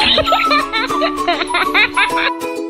Ha ha ha ha! ha!